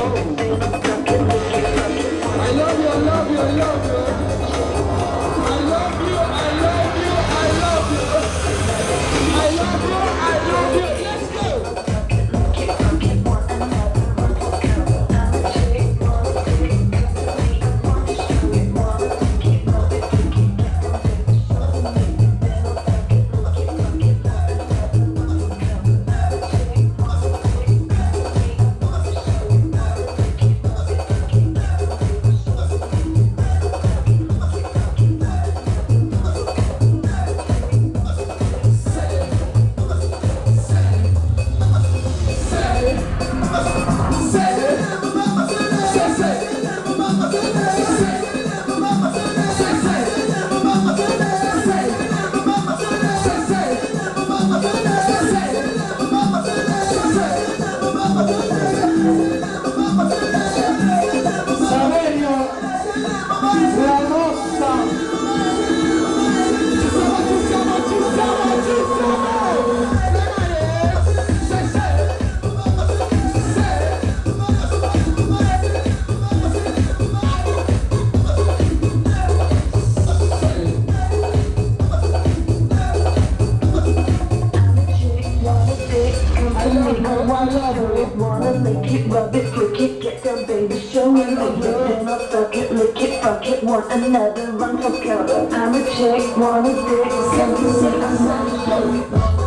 show. my lover We wanna make it, rub it, cook it, get down, baby, show me the rhythm up, fuck it, lick it, fuck it, want another run for cover I'm a chick, wanna dick, something, say I'm not a